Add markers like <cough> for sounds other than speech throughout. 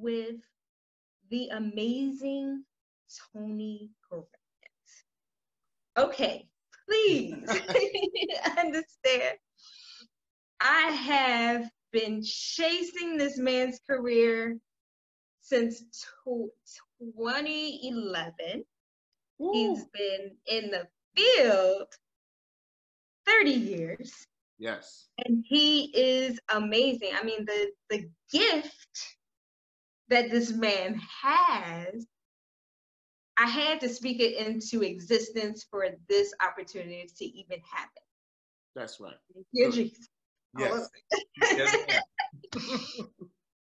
with the amazing Tony Grant. Okay, please <laughs> understand. I have been chasing this man's career since 2011. Ooh. He's been in the field 30 years. Yes. And he is amazing. I mean, the the gift that this man has, I had to speak it into existence for this opportunity to even happen. That's right. Jesus. Yes. Oh, yes. <laughs>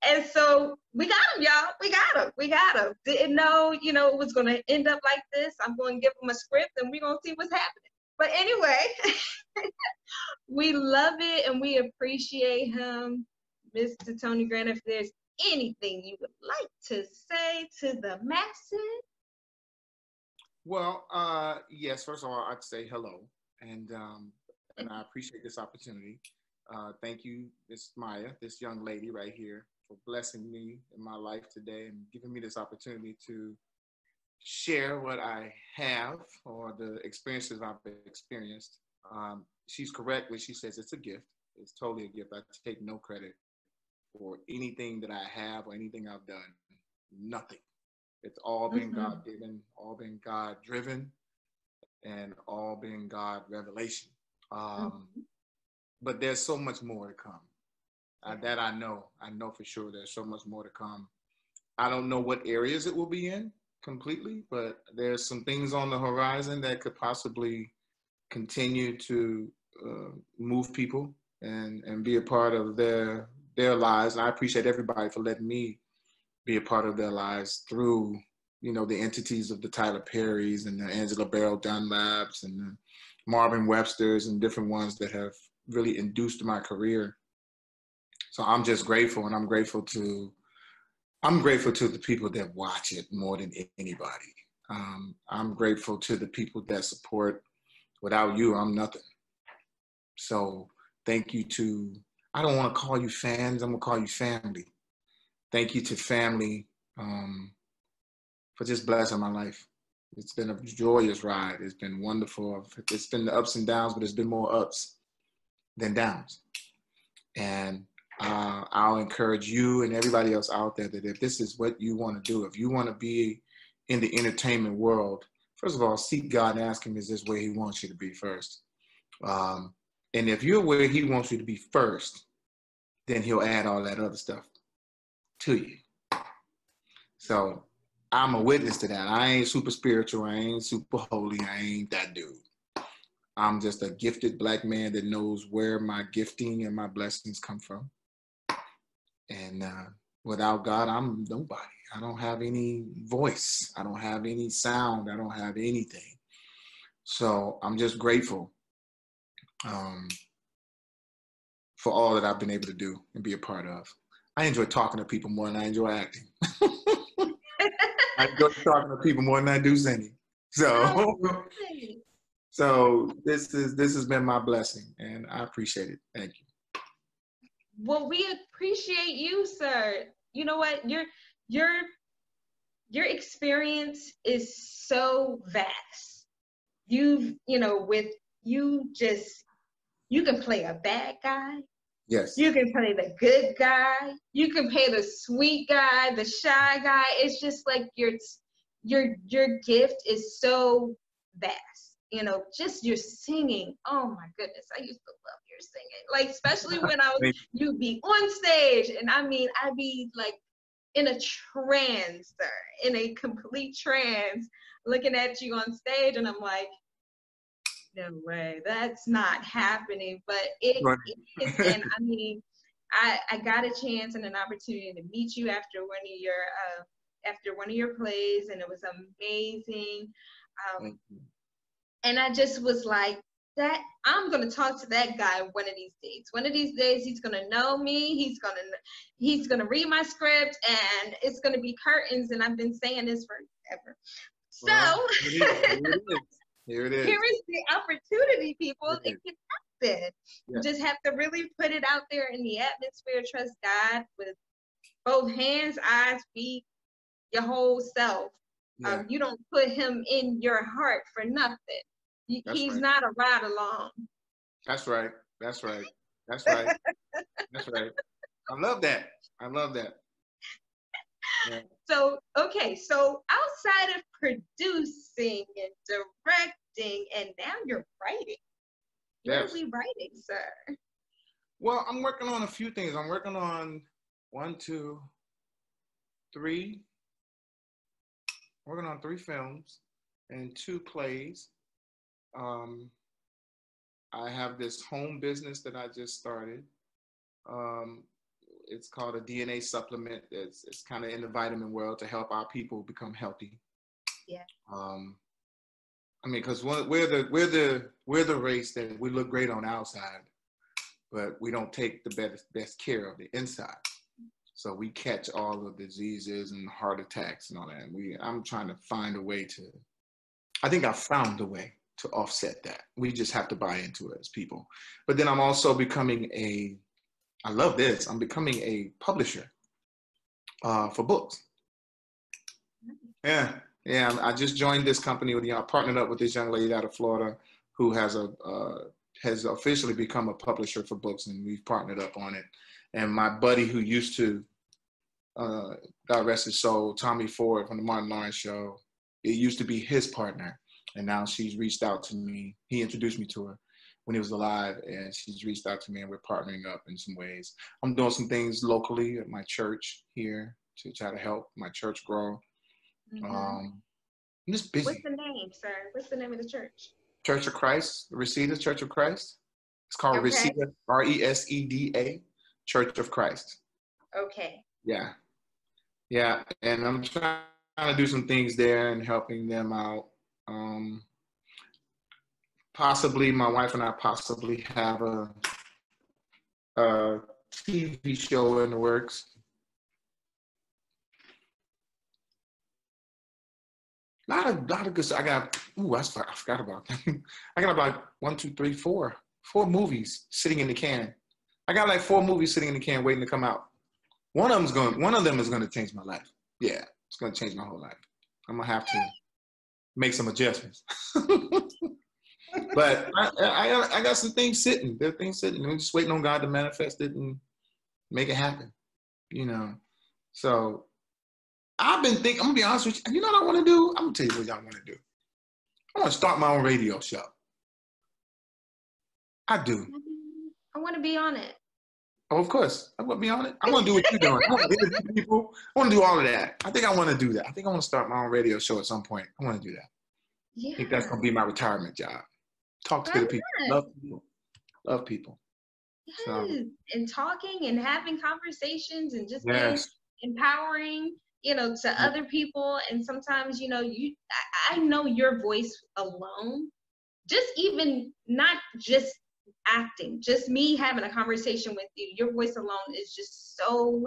and so we got him, y'all. We got him. We got him. Didn't know, you know, it was going to end up like this. I'm going to give him a script and we're going to see what's happening. But anyway, <laughs> we love it and we appreciate him. Mr. Tony Grant, if there's anything you would like to say to the masses? Well, uh, yes, first of all, I'd say hello. And, um, and I appreciate this opportunity. Uh, thank you, Miss Myya, this young lady right here, for blessing me in my life today and giving me this opportunity to share what I have or the experiences I've experienced. Um, she's correct when she says it's a gift. It's totally a gift. I take no credit for anything that I have or anything I've done. Nothing. It's all been mm-hmm. God given, all been God driven, and all been God revelation. Um, mm-hmm. But there's so much more to come. Uh, that I know. I know for sure there's so much more to come. I don't know what areas it will be in completely, but there's some things on the horizon that could possibly continue to uh, move people and and be a part of their their lives. And I appreciate everybody for letting me be a part of their lives through you know the entities of the Tyler Perrys and the Angela Barrow Dunlaps and the Marvin Websters and different ones that have really induced my career. So I'm just grateful, and I'm grateful to I'm grateful to the people that watch it more than anybody. Um, I'm grateful to the people that support. Without you, I'm nothing. So thank you to, I don't want to call you fans, I'm to call you family. Thank you to family um, for just blessing my life. It's been a joyous ride. It's been wonderful. It's been the ups and downs, but it's been more ups than downs. And uh, I'll encourage you and everybody else out there that if this is what you want to do, if you want to be in the entertainment world, first of all, seek God and ask Him, is this where He wants you to be first? Um, and if you're where He wants you to be first, then He'll add all that other stuff to you. So I'm a witness to that. I ain't super spiritual. I ain't super holy. I ain't that dude. I'm just a gifted black man that knows where my gifting and my blessings come from. And uh, without God, I'm nobody. I don't have any voice. I don't have any sound. I don't have anything. So I'm just grateful um, for all that I've been able to do and be a part of. I enjoy talking to people more than I enjoy acting. <laughs> I enjoy talking to people more than I do singing. So, oh, <laughs> so this is this has been my blessing, and I appreciate it. Thank you. Well, we appreciate you, sir. You know what? Your your your experience is so vast. You've, you know, with you just you can play a bad guy. Yes. You can play the good guy. You can play the sweet guy, the shy guy. It's just like your your your gift is so vast. You know, just your singing. Oh my goodness, I used to love your singing. Like especially when I was you'd be on stage and I mean I'd be like in a trance sir, in a complete trance looking at you on stage and I'm like no way that's not happening but it, right. it is and I mean I, I got a chance and an opportunity to meet you after one of your uh, after one of your plays and it was amazing um, and I just was like that I'm gonna talk to that guy one of these days. One of these days he's gonna know me. He's gonna he's gonna read my script, and it's gonna be curtains. And I've been saying this forever. So well, here, it is. <laughs> here it is. Here is the opportunity, people. It, it can happen. You just have to really put it out there in the atmosphere. Trust God with both hands, eyes, feet, your whole self. Yeah. Um, you don't put him in your heart for nothing. He's right. not a ride along. That's right. That's right. That's right. <laughs> That's right. I love that. I love that. Yeah. <laughs> So, okay, so outside of producing and directing, and now you're writing. What yes. are we writing, sir? Well, I'm working on a few things. I'm working on one, two, three. Working on three films and two plays. Um, I have this home business that I just started. Um, it's called a DNA supplement. It's, it's kind of in the vitamin world to help our people become healthy. Yeah. Um, I mean, because we're the we're the we're the race that we look great on outside, but we don't take the best best care of the inside. So we catch all the diseases and heart attacks and all that. And we I'm trying to find a way to. I think I found a way to offset that. We just have to buy into it as people. But then I'm also becoming a I love this. I'm becoming a publisher uh, for books. Yeah, yeah. I just joined this company with know, I partnered up with this young lady out of Florida who has a uh, has officially become a publisher for books, and we've partnered up on it. And my buddy who used to uh, God rest his soul, Tommy Ford from the Martin Lawrence Show, it used to be his partner, and now she's reached out to me. He introduced me to her, when he was alive, and she's reached out to me, and we're partnering up in some ways. I'm doing some things locally at my church here to try to help my church grow. Mm-hmm. Um, I'm just busy. What's the name, sir? What's the name of the church? Church of Christ, Reseda Church of Christ. It's called okay. Reseda, R E S E D A, Church of Christ. Okay. Yeah. Yeah. And I'm trying to do some things there and helping them out. Um, possibly my wife and I possibly have a, a TV show in the works. A lot of, lot of good stuff. I got, ooh, I, I forgot about that. <laughs> I got about one, two, three, four, four movies sitting in the can. I got like four movies sitting in the can waiting to come out. One of them's going, one of them is going to change my life. Yeah, it's going to change my whole life. I'm gonna have to make some adjustments. <laughs> but I, I, I got some things sitting. There are things sitting. I'm just waiting on God to manifest it and make it happen. You know. So I've been thinking. I'm gonna be honest with you. You know what I want to do? I'm gonna tell you what y'all want to do. I want to start my own radio show. I do. I want to be on it. Oh, of course. I want to be on it. I want to do what you're doing. I want to interview people. I want to do all of that. I think I want to do that. I think I want to start my own radio show at some point. I want to do that. Yeah. I think that's going to be my retirement job. Talk to the people. Love people. Love people. Yes. So. And talking and having conversations and just yes. being empowering, you know, to yeah. other people. And sometimes, you know, you I, I know your voice alone, just even not just acting, just me having a conversation with you, your voice alone is just so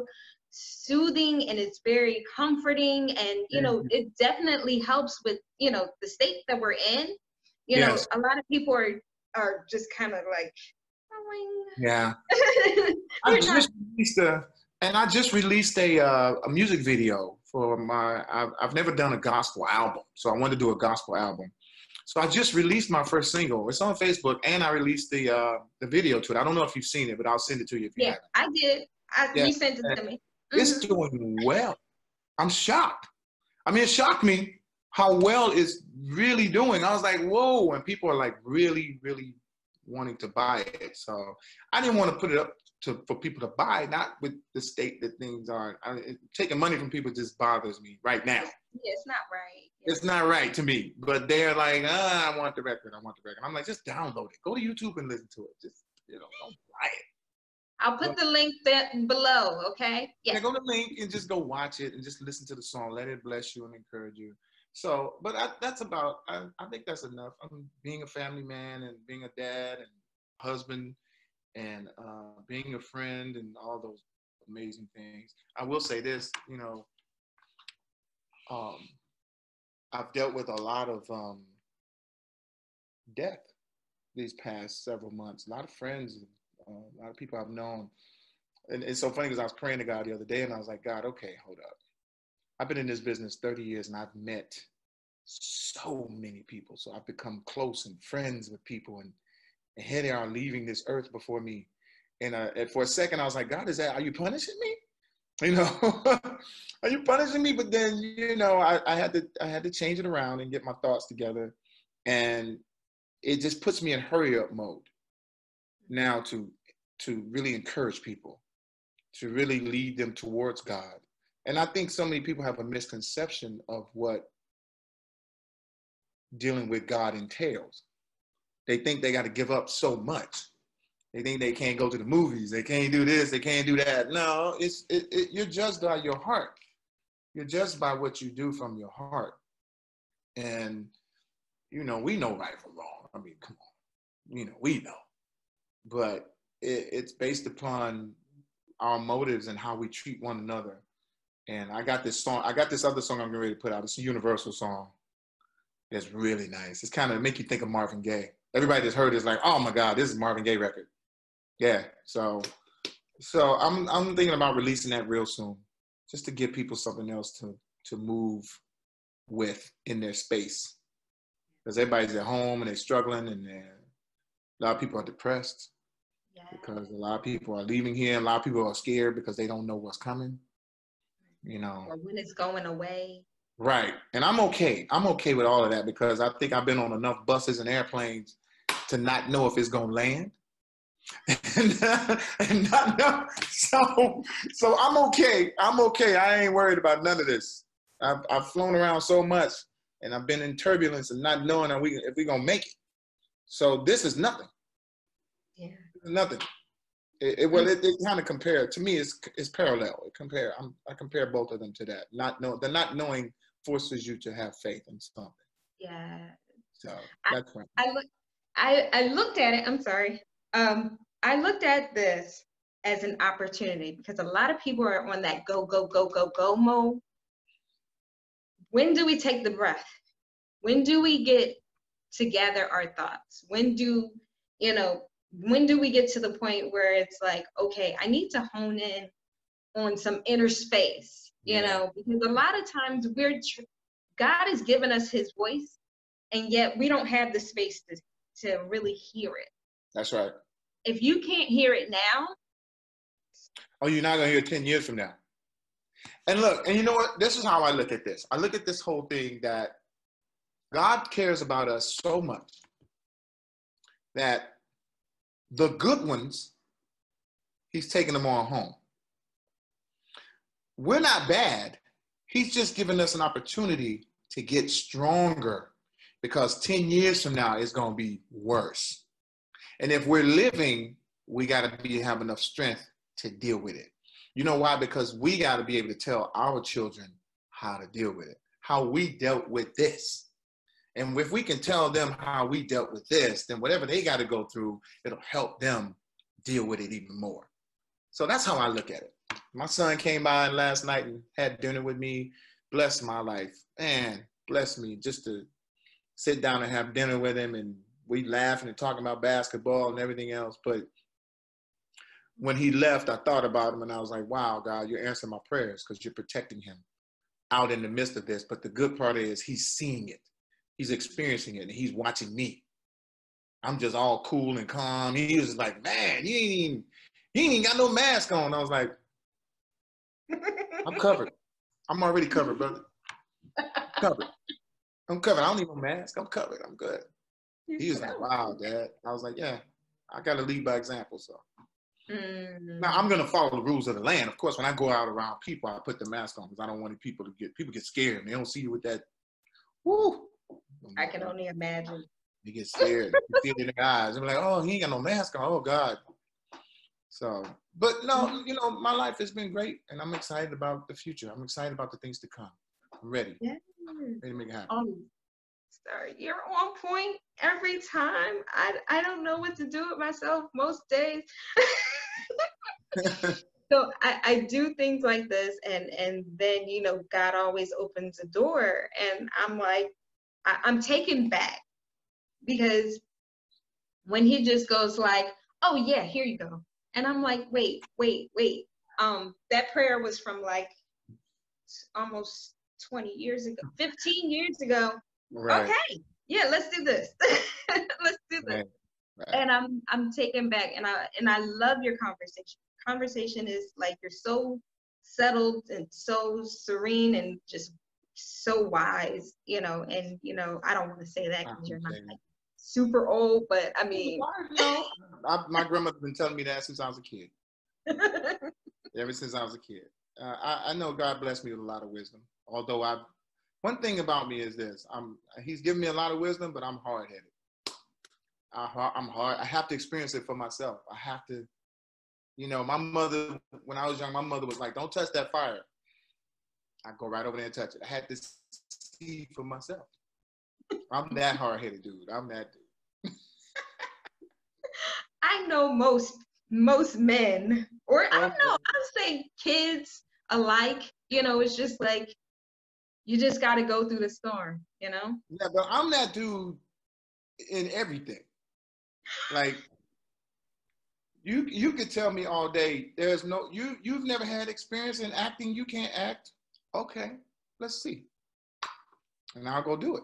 soothing and it's very comforting and you know it definitely helps with you know the state that we're in you yes. know, a lot of people are are just kind of like, yeah. <laughs> I just released a, and I just released a uh, a music video for my. I've, I've never done a gospel album, so I wanted to do a gospel album. So I just released my first single. It's on Facebook, and I released the uh, the video to it. I don't know if you've seen it, but I'll send it to you if you yeah, haven't. I did. I, yeah. You sent it to me. Mm-hmm. It's doing well. I'm shocked. I mean, it shocked me how well it's really doing. I was like, whoa, and people are like really, really wanting to buy it. So I didn't want to put it up to for people to buy, not with the state that things are. I taking money from people just bothers me right now. Yeah, it's not right. Yeah. It's not right to me. But they're like, ah, I want the record. I want the record. I'm like, just download it. Go to YouTube and listen to it. Just you know, don't buy it. I'll put the link below, okay? Yeah. yeah. Go to the link and just go watch it and just listen to the song. Let it bless you and encourage you. So, but I, that's about. I, I think that's enough. I'm being a family man and being a dad and husband and uh, being a friend and all those amazing things. I will say this, you know, um, I've dealt with a lot of um, death these past several months. A lot of friends, uh, a lot of people I've known and it's so funny because I was praying to God the other day and I was like, God, okay, hold up. I've been in this business 30 years and I've met so many people. So I've become close and friends with people and, and here they are leaving this earth before me. And, uh, and for a second I was like, God, is that, are you punishing me? <laughs> You know, <laughs> are you punishing me? But then, you know, I, I had to, I had to change it around and get my thoughts together. And it just puts me in hurry up mode now to, to really encourage people to really lead them towards God. And I think so many people have a misconception of what dealing with God entails. They think they got to give up so much. They think they can't go to the movies. They can't do this. They can't do that. No, it's it, it, you're judged by your heart. You're judged by what you do from your heart. And you know, we know right from wrong. I mean, come on, you know, we know. But it, it's based upon our motives and how we treat one another. And I got this song, I got this other song I'm getting ready to put out. It's a universal song. It's really nice. It's kind of make you think of Marvin Gaye. Everybody that's heard it is like, oh my God, this is Marvin Gaye record. Yeah. So so I'm I'm thinking about releasing that real soon. Just to give people something else to to move with in their space. Because everybody's at home and they're struggling and they're, a lot of people are depressed yeah. because a lot of people are leaving here. A lot of people are scared because they don't know what's coming. You know, or when it's going away. Right, and I'm okay. I'm okay with all of that because I think I've been on enough buses and airplanes to not know if it's gonna land. <laughs> and, uh, and not know. So, so I'm okay. I'm okay. I ain't worried about none of this. I've, I've flown around so much, and I've been in turbulence and not knowing if we if we gonna make it. So this is nothing. Yeah nothing. It, it well, it, it kind of compare to me. It's it's parallel. It compare. I'm, I compare both of them to that. Not know the not knowing forces you to have faith in something. Yeah. So that's I, I look. I I looked at it. I'm sorry. Um, I looked at this as an opportunity because a lot of people are on that go go go go go mode. When do we take the breath? When do we get to gather our thoughts? When do you know when do we get to the point where it's like, okay, I need to hone in on some inner space, you know, because a lot of times we're, God has given us his voice, and yet we don't have the space to, to really hear it. That's right. If you can't hear it now, oh, you're not going to hear 10 years from now. And look, and you know what? This is how I look at this. I look at this whole thing that God cares about us so much that the good ones, he's taking them all home. We're not bad. He's just giving us an opportunity to get stronger because 10 years from now it's going to be worse. And if we're living, we got to be have enough strength to deal with it. You know why? Because we got to be able to tell our children how to deal with it, how we dealt with this. And if we can tell them how we dealt with this, then whatever they got to go through, it'll help them deal with it even more. So that's how I look at it. My son came by last night and had dinner with me, blessed my life. Man, bless me just to sit down and have dinner with him and we laughing and talking about basketball and everything else. But when he left, I thought about him and I was like, wow, God, you're answering my prayers because you're protecting him out in the midst of this. But the good part is he's seeing it he's experiencing it and he's watching me. I'm just all cool and calm. He was like, man, you ain't even, you ain't even got no mask on. I was like, <laughs> I'm covered. I'm already covered, brother. covered. I'm covered. I don't need no mask. I'm covered. I'm good. He was like, wow, dad. I was like, yeah, I got to lead by example. So mm. now I'm going to follow the rules of the land. Of course, when I go out around people, I put the mask on because I don't want people to get, people get scared and they don't see you with that, whoo, I can only imagine. You get scared. you feel it in their eyes. I'm like, oh, he ain't got no mask on. Oh God. So, but no, you know, my life has been great, and I'm excited about the future. I'm excited about the things to come. I'm ready. Yeah. Ready to make it happen. Um, sorry, you're on point every time. I I don't know what to do with myself most days. <laughs> <laughs> so I, I do things like this and and then you know god always opens a door and i'm like I, I'm taken back because when he just goes like, "Oh yeah, here you go," And I'm like, wait, wait, wait. Um, that prayer was from like almost 20 years ago, 15 years ago. Right. Okay, yeah, let's do this. <laughs> let's do this. Right. Right. And I'm I'm taken back, and I and I love your conversation. Conversation is like you're so settled and so serene and just so wise, you know. And you know, I don't want to say that because you're not like super old, but I mean, <laughs> I, my grandmother's been telling me that since I was a kid. <laughs> Ever since I was a kid, uh, I, I know God blessed me with a lot of wisdom. Although I, one thing about me is this: I'm He's given me a lot of wisdom, but I'm hard headed. I'm hard. I have to experience it for myself. I have to, you know, my mother, when I was young, my mother was like, don't touch that fire. I go right over there and touch it. I had to see for myself. I'm that hard headed dude. I'm that dude. <laughs> I know most most men, or I don't know, I'll say kids alike, you know, it's just like you just gotta go through the storm, you know? Yeah, but I'm that dude in everything. Like you you could tell me all day there's no you you've never had experience in acting, you can't act. Okay, let's see. And I'll go do it.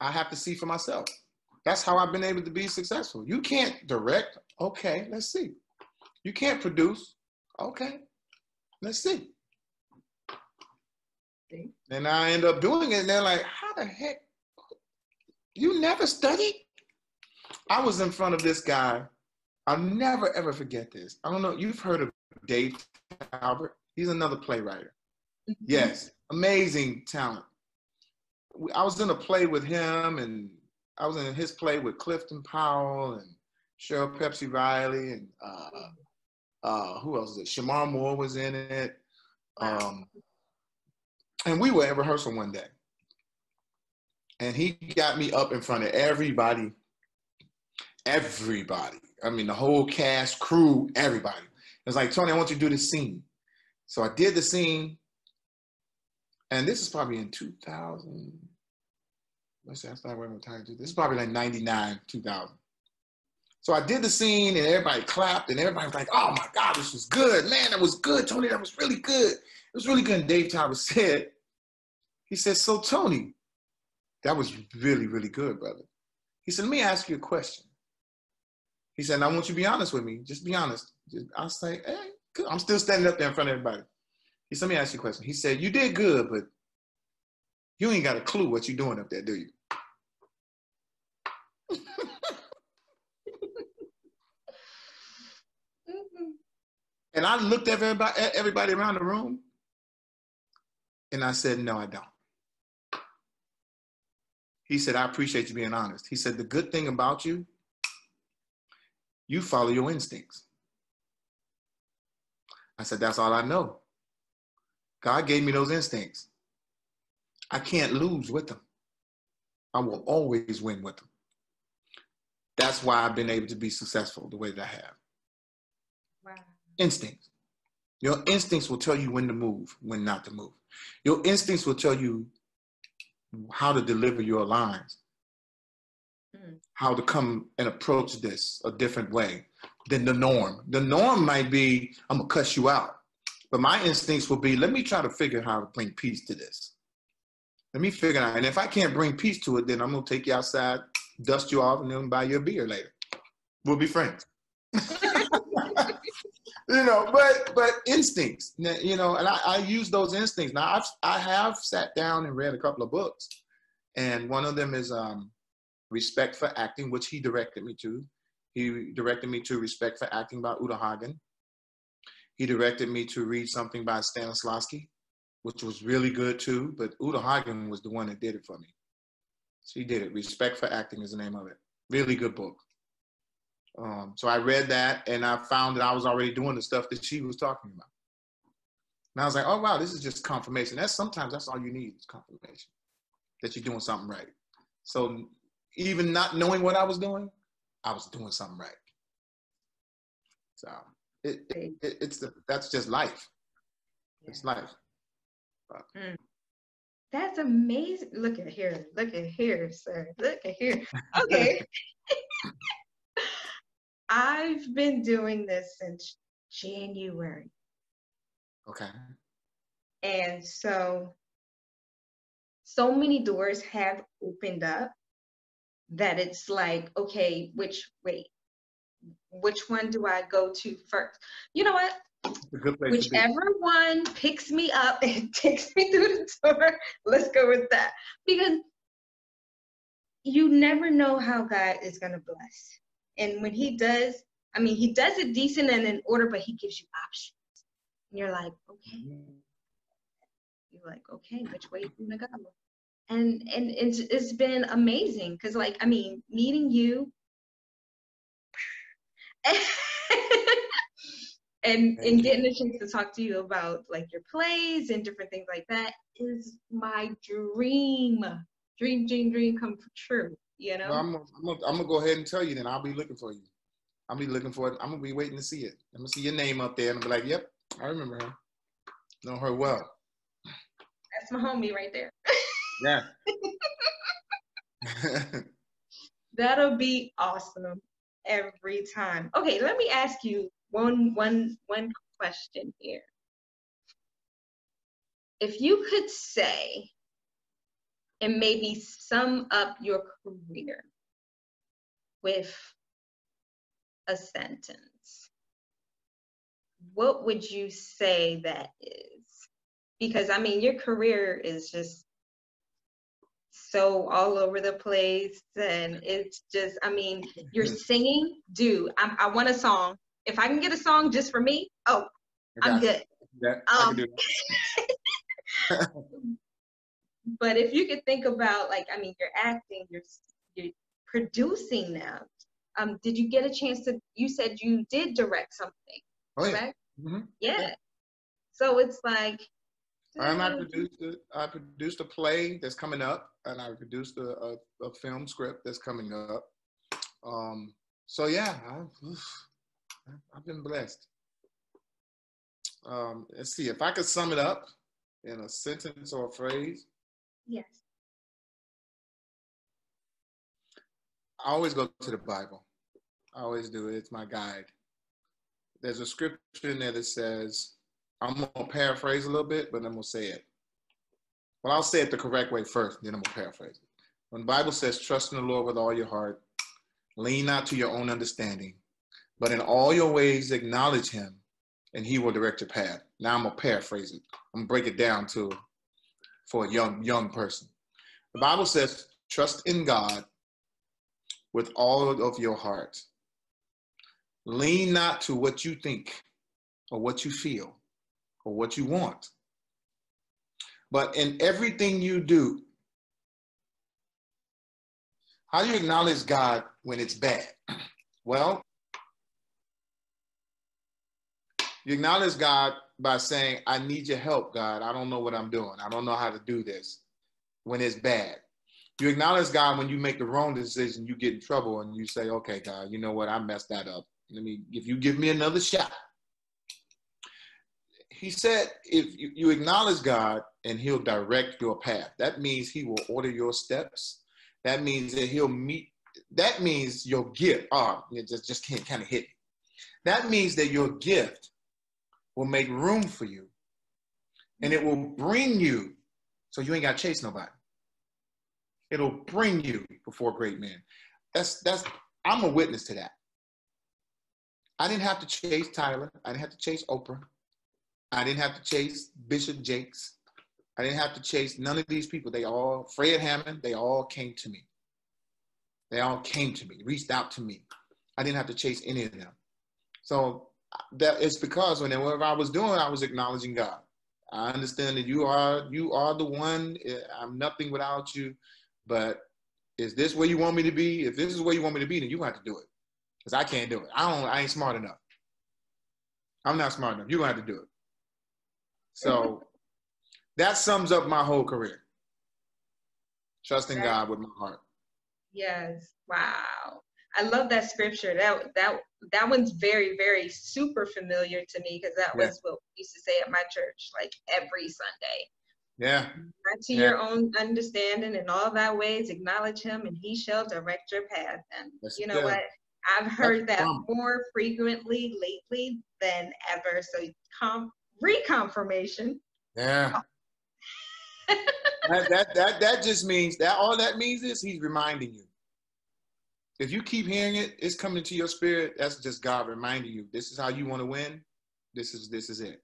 I have to see for myself. That's how I've been able to be successful. You can't direct. Okay, let's see. You can't produce. Okay, let's see. And I end up doing it, and they're like, how the heck? You never studied? I was in front of this guy. I'll never ever forget this. I don't know. You've heard of Dave Talbert? He's another playwright. Mm-hmm. Yes, amazing talent. I was in a play with him, and I was in his play with Clifton Powell and Cheryl Pepsi Riley, and uh, uh, who else is it? Shemar Moore was in it. Um, and we were in rehearsal one day, and he got me up in front of everybody everybody. I mean, the whole cast, crew, everybody. It was like, Tony, I want you to do this scene. So I did the scene, and this is probably in 2000. Let's see, I started working with Tyler. This is probably like 99, 2000. So I did the scene, and everybody clapped, and everybody was like, oh my God, this was good. Man, that was good, Tony. That was really good. It was really good. And Dave Talbert <laughs> said, he said, so Tony, that was really, really good, brother. He said, let me ask you a question. He said, I want you to be honest with me. Just be honest. I was like, hey. I'm still standing up there in front of everybody. He said, let me ask you a question. He said, you did good, but you ain't got a clue what you're doing up there, do you? <laughs> and I looked at everybody, everybody around the room and I said, no, I don't. He said, I appreciate you being honest. He said, the good thing about you you follow your instincts. I said, That's all I know. God gave me those instincts. I can't lose with them. I will always win with them. That's why I've been able to be successful the way that I have. Wow. Instincts. Your instincts will tell you when to move, when not to move. Your instincts will tell you how to deliver your lines hmm. how to come and approach this a different way than the norm. The norm might be, I'm gonna cuss you out. But my instincts will be, let me try to figure how to bring peace to this. Let me figure out. And if I can't bring peace to it, then I'm gonna take you outside, dust you off, and then buy you a beer later. We'll be friends. <laughs> you know, but but instincts, you know, and I, I use those instincts. Now I've I have sat down and read a couple of books, and one of them is um, Respect for Acting, which he directed me to. He directed me to Respect for Acting by Uta Hagen. He directed me to read something by Stanislavski, which was really good too, but Uta Hagen was the one that did it for me. She did it. Respect for Acting is the name of it. Really good book. Um, so I read that and I found that I was already doing the stuff that she was talking about. And I was like, oh wow, this is just confirmation. That's sometimes that's all you need is confirmation that you're doing something right. So even not knowing what I was doing, I was doing something right. So it, it, it it's the, that's just life. Yeah. It's life. Mm. That's amazing. Look at here. Look at here, sir. Look at here. <laughs> Okay. I've been doing this since January. Okay. And so, so many doors have opened up that it's like, okay, which, wait, which one do I go to first? You know what? Whichever one picks me up and <laughs> takes me through the door, let's go with that. Because you never know how God is going to bless. And when He does, I mean, He does it decent and in order, but He gives you options. And you're like, okay. You're like, okay, which way you gonna go? And and it's it's been amazing because like I mean, meeting you <laughs> and and getting a chance to talk to you about like your plays and different things like that is my dream. Dream dream dream come true you know? Well, I'm, gonna, I'm, gonna, I'm gonna go ahead and tell you then. I'll be looking for you. I'll be looking for it. I'm gonna be waiting to see it. I'm gonna see your name up there and i'll be like yep i remember her. Know her well. That's my homie right there. Yeah. <laughs> That'll be awesome every time. Okay, let me ask you one one one question here. If you could say and maybe sum up your career with a sentence, what would you say that is? Because I mean, your career is just so all over the place. And it's just i mean you're singing dude I, I want a song. If i can get a song just for me oh i'm good. yeah, um, <laughs> <laughs> but if you could think about like i mean you're acting you're you're producing now um did you get a chance to you said you did direct something oh, yeah. Mm-hmm. yeah. yeah. So it's like and I produced a, I produced a play that's coming up, and I produced a, a, a film script that's coming up. Um, so yeah, I've, I've been blessed. Um, let's see if I could sum it up in a sentence or a phrase. Yes. I always go to the Bible. I always do. It. It's my guide. There's a scripture in there that says, I'm gonna paraphrase a little bit, but I'm gonna say it. Well, I'll say it the correct way first, then I'm gonna paraphrase it. When the Bible says, "Trust in the Lord with all your heart, lean not to your own understanding, but in all your ways acknowledge Him, and He will direct your path." Now I'm gonna paraphrase it. I'm gonna break it down to for a young young person. The Bible says, "Trust in God with all of your heart. Lean not to what you think or what you feel." or what you want. But in everything you do, how do you acknowledge God when it's bad? <clears throat> Well, you acknowledge God by saying, I need your help, God. I don't know what I'm doing. I don't know how to do this when it's bad. You acknowledge God when you make the wrong decision, you get in trouble and you say, okay, God, you know what? I messed that up. Let me, if you give me another shot, he said if you, you, acknowledge God and he'll direct your path, that means he will order your steps. That means that he'll meet, that means your gift, oh, it just, just can't kind of hit. That means that your gift will make room for you and it will bring you so you ain't got to chase nobody. It'll bring you before great men. That's, that's, I'm a witness to that. I didn't have to chase Tyler. I didn't have to chase Oprah. I didn't have to chase Bishop Jakes. I didn't have to chase none of these people. They all, Fred Hammond, they all came to me. They all came to me, reached out to me. I didn't have to chase any of them. So that it's because whenever I was doing, I was acknowledging God. I understand that you are you are the one. Eh, I'm nothing without you. But is this where you want me to be? If this is where you want me to be, then you have to do it. Because I can't do it. I don't I ain't smart enough. I'm not smart enough. You're gonna have to do it. So that sums up my whole career. Trusting that, God with my heart. Yes. Wow. I love that scripture. That that that one's very, very super familiar to me because that yeah. was what we used to say at my church, like every Sunday. Yeah. Not to yeah. your own understanding and all thy ways, acknowledge him and he shall direct your path. And you know what? I've heard that more frequently lately than ever. So com- reconfirmation. Yeah. that, that that that just means that all that means is he's reminding you. If you keep hearing it, it's coming into your spirit. That's just God reminding you. This is how you want to win. This is this is it.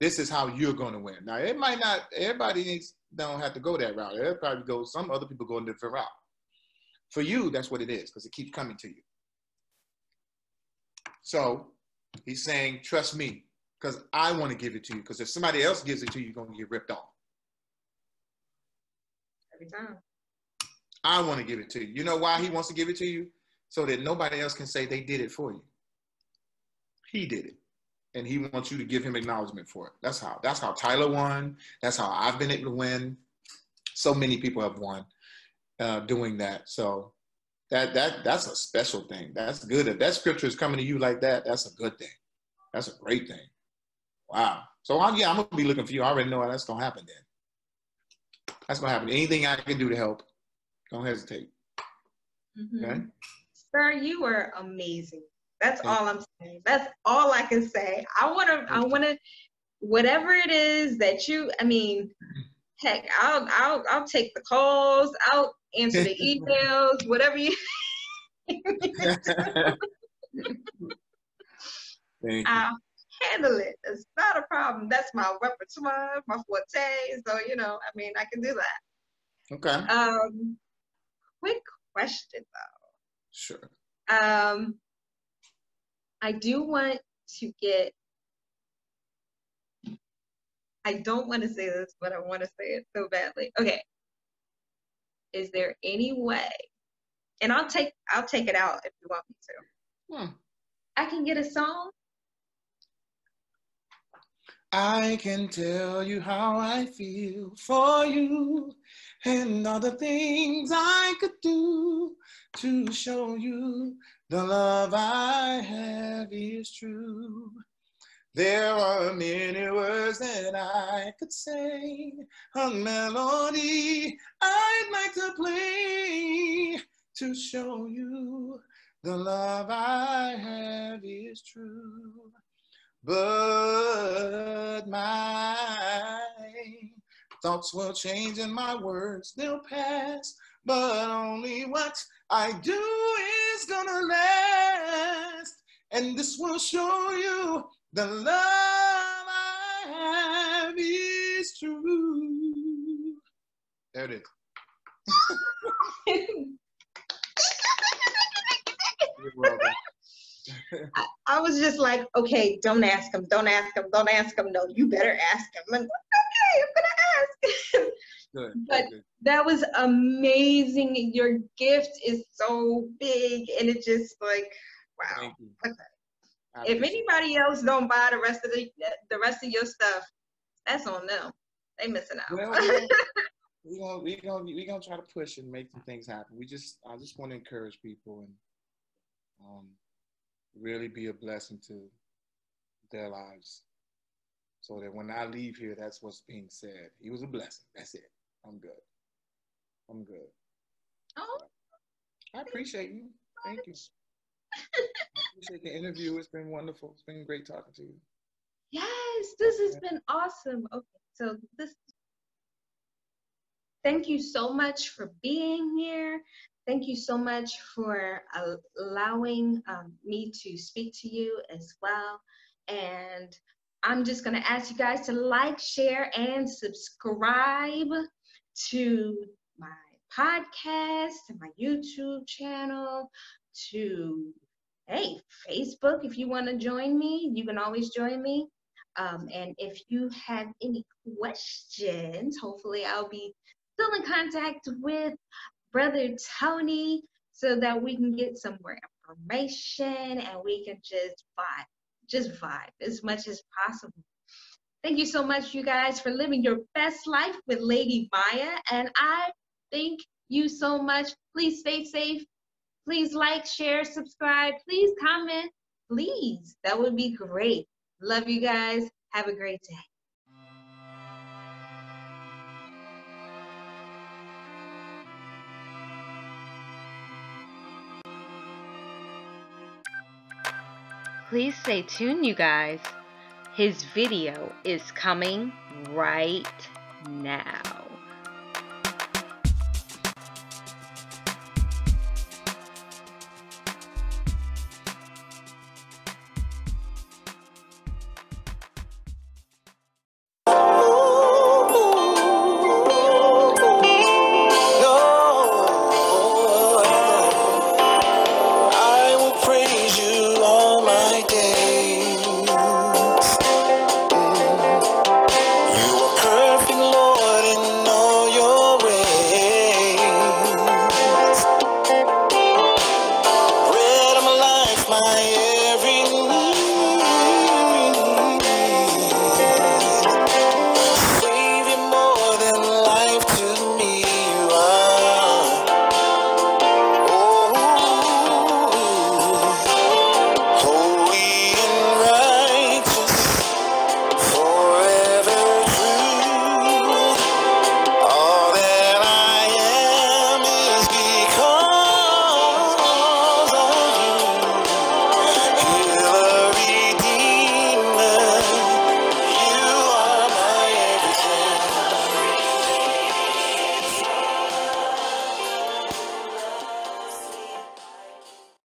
This is how you're going to win. Now it might not. Everybody needs don't have to go that route. Everybody go. Some other people go a different route. For you, that's what it is because it keeps coming to you. So he's saying, trust me, because I want to give it to you. Because if somebody else gives it to you, you're going to get ripped off. Every time. I want to give it to you. You know why he wants to give it to you? So that nobody else can say they did it for you. He did it. And he wants you to give him acknowledgement for it. That's how. That's how Tyler won. That's how I've been able to win. So many people have won uh, doing that. So that that that's a special thing. That's good. If that scripture is coming to you like that, that's a good thing. That's a great thing. Wow. So I'm, yeah, I'm gonna be looking for you. I already know that's gonna happen then. That's gonna happen. Anything I can do to help, don't hesitate. Mm-hmm. Okay. Sir, you were amazing. That's Thank all I'm saying. That's all I can say. I wanna I wanna whatever it is that you I mean, heck, I'll I'll I'll take the calls, I'll answer the <laughs> emails, whatever you. <laughs> <laughs> I'll handle it. It's not a problem. That's my repertoire, my forte. So you know, I mean, I can do that. Okay. Um, quick question though. Sure. Um, I do want to get. I don't want to say this, but I want to say it so badly. Okay is there any way and i'll take i'll take it out if you want me to hmm. i can get a song I can tell you how I feel for you and all the things I could do to show you the love I have is true. There are many words that I could say, a melody I'd like to play to show you the love I have is true. But my thoughts will change and my words they'll pass, but only what I do is gonna last. And this will show you the love I have is true. There it is. <laughs> I, I, was just like, okay, don't ask him, don't ask him, don't ask him. No, you better ask him. I'm like, okay, I'm gonna ask. <laughs> But that was amazing. Your gift is so big, and it just like, wow. If anybody else don't buy the rest of the the rest of your stuff, that's on them. They missing out. Well, <laughs> we gonna we gonna we gonna try to push and make some things happen. We just I just want to encourage people and um, really be a blessing to their lives, so that when I leave here, that's what's being said. He was a blessing. That's it. I'm good. I'm good. Oh, I appreciate you. Thank you <laughs> appreciate the interview. It's been wonderful. It's been great talking to you. Yes, this has yeah. been awesome. Okay, so this. Thank you so much for being here. Thank you so much for allowing um, me to speak to you as well. And I'm just going to ask you guys to like, share, and subscribe to my podcast, to my YouTube channel, to hey, Facebook, if you want to join me, you can always join me. Um, and if you have any questions, hopefully I'll be still in contact with Brother Tony so that we can get some more information and we can just vibe, just vibe as much as possible. Thank you so much, you guys, for living your best life with Lady Myya. And I thank you so much. Please stay safe Please like, share, subscribe. Please comment. Please. That would be great. Love you guys. Have a great day. Please stay tuned, you guys. His video is coming right now.